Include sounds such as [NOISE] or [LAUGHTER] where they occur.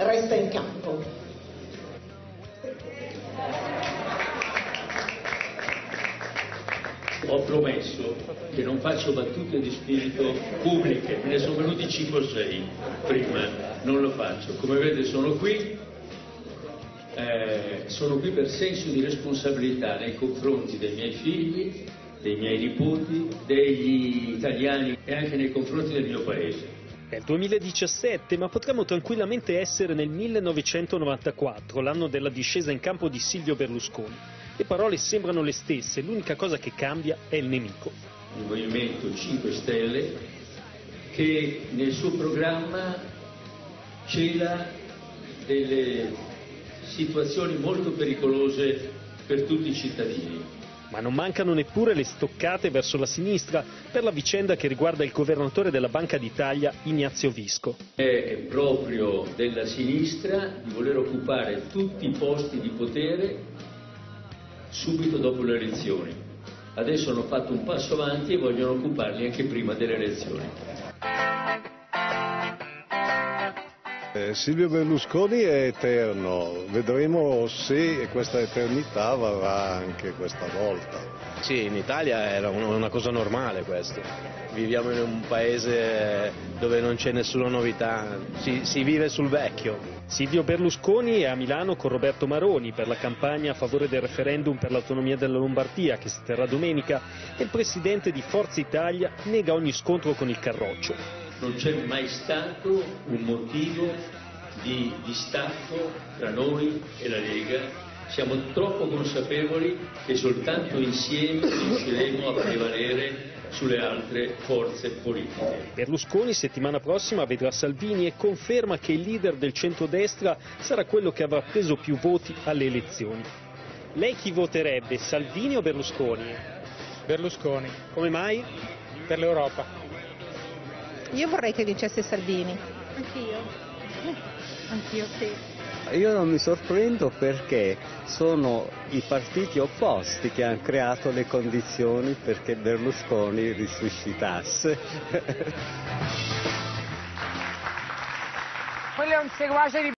resta in campo. Ho promesso che non faccio battute di spirito pubbliche, me ne sono venuti 5 o 6 prima, non lo faccio. Come vedete sono qui, eh, sono qui per senso di responsabilità nei confronti dei miei figli, dei miei nipoti, degli italiani e anche nei confronti del mio paese. È il 2017, ma potremmo tranquillamente essere nel 1994, l'anno della discesa in campo di Silvio Berlusconi. Le parole sembrano le stesse, l'unica cosa che cambia è il nemico. Il Movimento 5 Stelle che nel suo programma cela delle situazioni molto pericolose per tutti i cittadini. Ma non mancano neppure le stoccate verso la sinistra per la vicenda che riguarda il governatore della Banca d'Italia Ignazio Visco. È proprio della sinistra di voler occupare tutti i posti di potere subito dopo le elezioni. Adesso hanno fatto un passo avanti e vogliono occuparli anche prima delle elezioni. Eh, Silvio Berlusconi è eterno, vedremo se questa eternità varrà anche questa volta. Sì, in Italia era una cosa normale questo. Viviamo in un paese dove non c'è nessuna novità, si, si vive sul vecchio. Silvio Berlusconi è a Milano con Roberto Maroni per la campagna a favore del referendum per l'autonomia della Lombardia che si terrà domenica e il presidente di Forza Italia nega ogni scontro con il Carroccio non c'è mai stato un motivo di distacco tra noi e la Lega. Siamo troppo consapevoli che soltanto insieme riusciremo a prevalere sulle altre forze politiche. Berlusconi settimana prossima vedrà Salvini e conferma che il leader del centrodestra sarà quello che avrà preso più voti alle elezioni. Lei chi voterebbe, Salvini o Berlusconi? Berlusconi. Come mai? Per l'Europa. Io vorrei che vincesse Salvini. Anch'io. [LAUGHS] Anch'io sì. Io non mi sorprendo perché sono i partiti opposti che hanno creato le condizioni perché Berlusconi risuscitasse. Quello è un seguace di